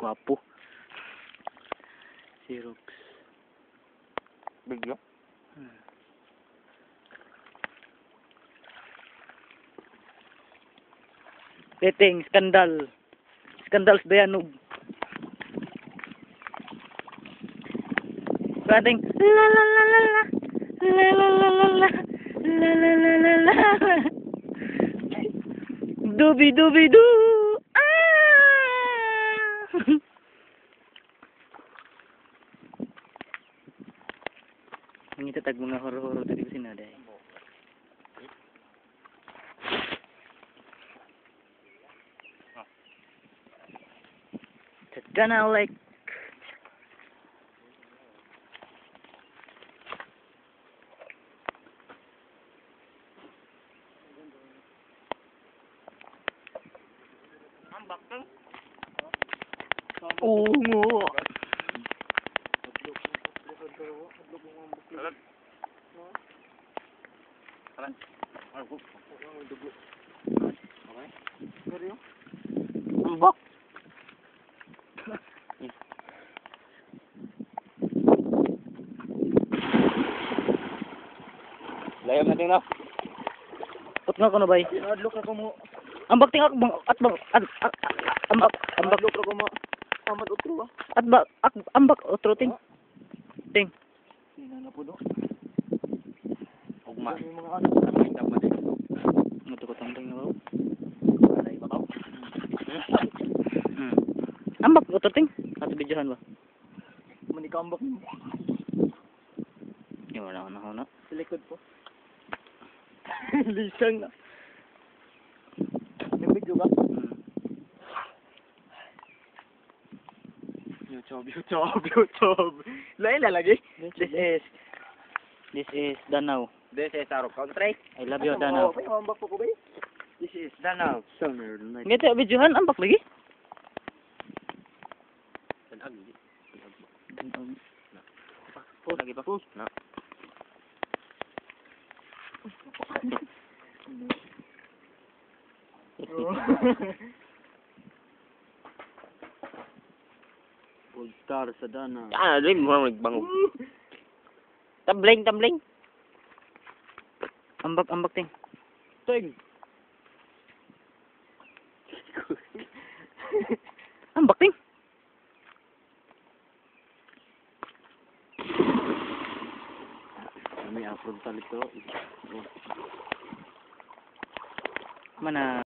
Gwapo. Si Rox. Bigla. Hmm. Dating, skandal. Skandal sa Dayanog. Dating, la la la la la. La la la la la. La la la la la. Dubi dubi du. Ngita tag mga horo-horo dito sa sinaday. Gonna like I'm back. Oo nga. Ang bak. Layam natin na. Put nga ko na bay. Adlok ako mo. Ambak tingak bang at bang at ambak ambak Adlok ako mo. Amat utro ah. at ba ak, ambak otro ting. Ting. Sina na po do. Ugma. Yung mga ano. Kita mo din. Muto ko tang ting no. Aray ba ko? Hmm. Ambak otro ting. At videohan ba? Manikambak mo. Yo wala na ako na. Sa likod po. Lisang na. May video ba? Hmm. YouTube, YouTube, YouTube. Lain na lagi. This is This is Danau. This is our country. I love you Danau. This is Danau. Summer night. Ngiti videohan ambak lagi. Tanag. Danau. Post lagi ba? Post. Na. Gold star sa dana. Ah, din mo nagbango. Tambling, tambling. Ambak ambak ting. Ting. Ambak ting. May afrontal ito. Mana